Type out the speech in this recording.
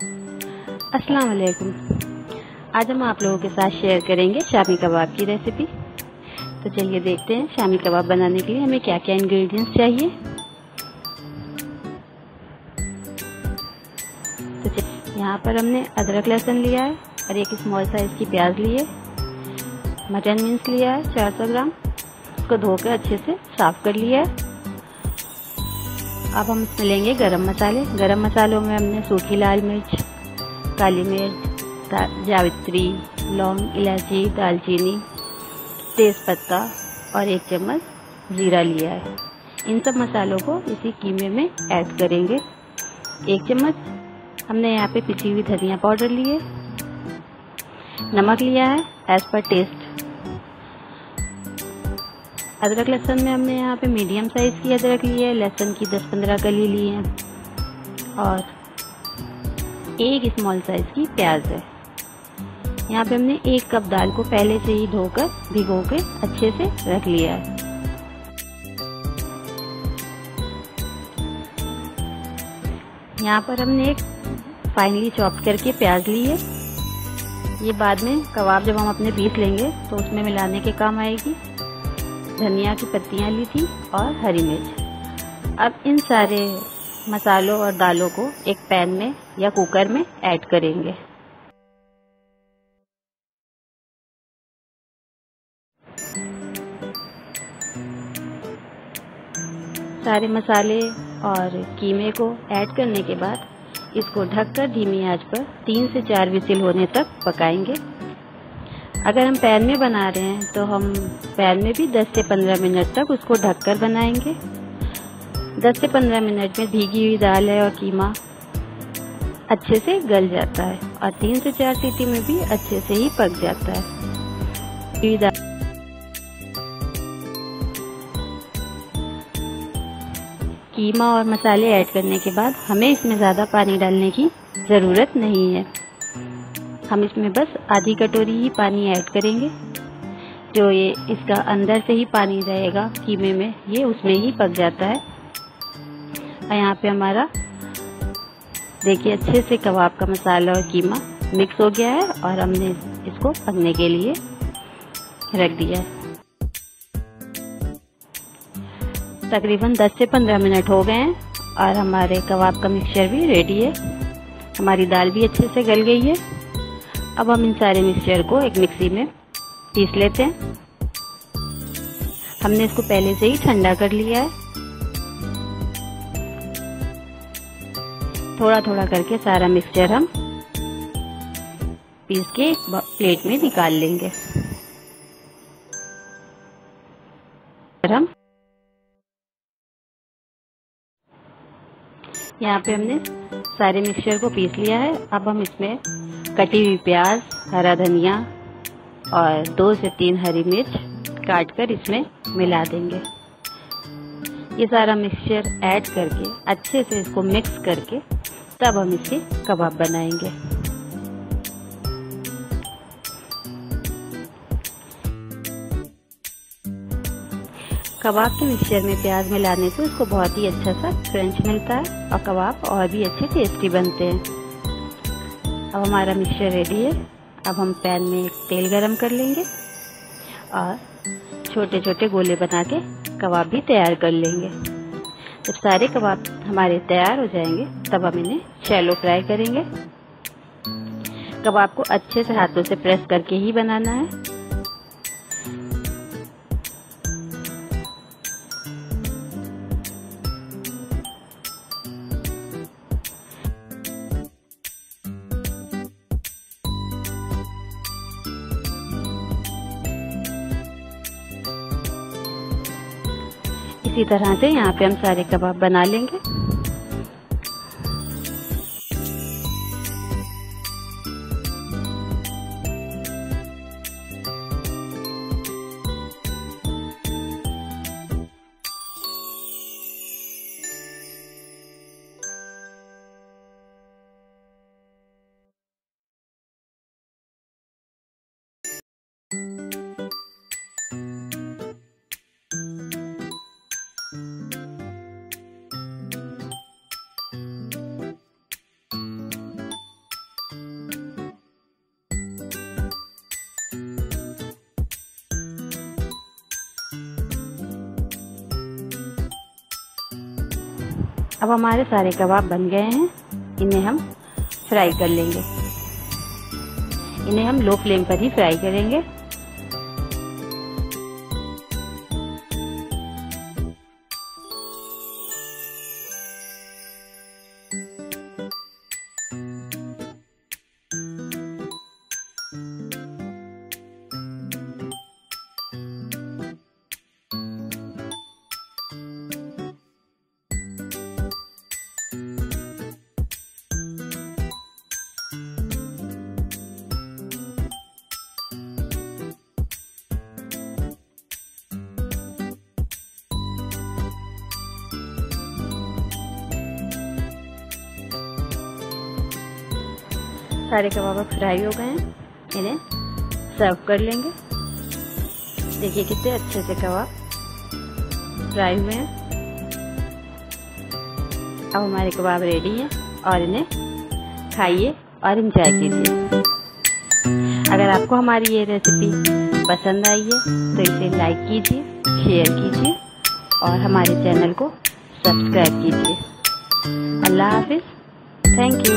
अस्सलाम वालेकुम आज हम आप लोगों के साथ शेयर करेंगे शामी कबाब की रेसिपी तो चलिए देखते हैं शामी कबाब बनाने के लिए हमें क्या क्या इंग्रेडिएंट्स चाहिए। तो यहाँ पर हमने अदरक लहसुन लिया है और एक स्मॉल साइज़ की प्याज लिए मटन मिन्स लिया है 400 ग्राम। उसको धोकर अच्छे से साफ़ कर लिया है। अब हम इसमें लेंगे गरम मसाले। गरम मसालों में हमने सूखी लाल मिर्च, काली मिर्च जावित्री, लौंग, इलायची, दालचीनी, तेज़पत्ता और एक चम्मच ज़ीरा लिया है। इन सब मसालों को इसी कीमे में ऐड करेंगे। एक चम्मच हमने यहाँ पे पिसी हुई धनिया पाउडर लिए। नमक लिया है एज पर टेस्ट अदरक लहसन में हमने यहाँ पे मीडियम साइज़ की अदरक ली है, लहसुन की 10-15 कली ली है और एक स्मॉल साइज़ की प्याज है। यहाँ पे हमने एक कप दाल को पहले से ही धोकर, भिगो के अच्छे से रख लिया है। यहाँ पर हमने एक फाइनली चॉप करके प्याज ली है। ये बाद में कबाब जब हम अपने पीस लेंगे तो उसमें मिलाने के काम आएगी। धनिया की पत्तियाँ ली थी और हरी मिर्च। अब इन सारे मसालों और दालों को एक पैन में या कुकर में ऐड करेंगे। सारे मसाले और कीमे को ऐड करने के बाद इसको ढककर धीमी आँच पर तीन से चार विसिल होने तक पकाएँगे। अगर हम पैन में बना रहे हैं तो हम पैन में भी 10 से 15 मिनट तक उसको ढककर बनाएँगे। 10 से 15 मिनट में भीगी हुई दाल है और कीमा अच्छे से गल जाता है और तीन से चार सीटी में भी अच्छे से ही पक जाता है। कीमा और मसाले ऐड करने के बाद हमें इसमें ज़्यादा पानी डालने की ज़रूरत नहीं है। हम इसमें बस आधी कटोरी ही पानी ऐड करेंगे, जो ये इसका अंदर से ही पानी रहेगा कीमे में, ये उसमें ही पक जाता है। और यहाँ पे हमारा, देखिए अच्छे से कबाब का मसाला और कीमा मिक्स हो गया है, और हमने इसको पकने के लिए रख दिया है। तकरीबन 10 से 15 मिनट हो गए हैं, और हमारे कबाब का मिक्सचर भी रेडी है। हमारी दाल भी अच्छे से गल गई है। अब हम इन सारे मिक्सचर को एक मिक्सी में पीस लेते हैं। हमने इसको पहले से ही ठंडा कर लिया है। थोड़ा थोड़ा करके सारा मिक्सचर हम पीस के प्लेट में निकाल लेंगे। हम यहाँ पे हमने सारे मिक्सचर को पीस लिया है। अब हम इसमें कटी हुई प्याज, हरा धनिया और दो से तीन हरी मिर्च काट कर इसमें मिला देंगे। ये सारा मिक्सचर ऐड करके, अच्छे से इसको मिक्स करके, तब हम इसके कबाब बनाएँगे। कबाब के मिक्सचर में प्याज मिलाने से उसको बहुत ही अच्छा सा क्रंच मिलता है और कबाब और भी अच्छे टेस्टी बनते हैं। अब हमारा मिक्सचर रेडी है। अब हम पैन में तेल गरम कर लेंगे और छोटे छोटे गोले बना के कबाब भी तैयार कर लेंगे। जब सारे कबाब हमारे तैयार हो जाएँगे, तब हम इन्हें शैलो फ्राई करेंगे। कबाब को अच्छे से हाथों से प्रेस करके ही बनाना है। इसी तरह से यहाँ पे हम सारे कबाब बना लेंगे। अब हमारे सारे कबाब बन गए हैं। इन्हें हम फ्राई कर लेंगे। इन्हें हम लो फ्लेम पर ही फ्राई करेंगे। सारे कबाब अब फ्राई हो गए हैं। इन्हें सर्व कर लेंगे। देखिए कितने अच्छे से कबाब फ्राई हुए हैं। अब हमारे कबाब रेडी हैं और इन्हें खाइए और इंजॉय कीजिए। अगर आपको हमारी ये रेसिपी पसंद आई है तो इसे लाइक कीजिए शेयर कीजिए और हमारे चैनल को सब्सक्राइब कीजिए। अल्लाह हाफिज़। Thank you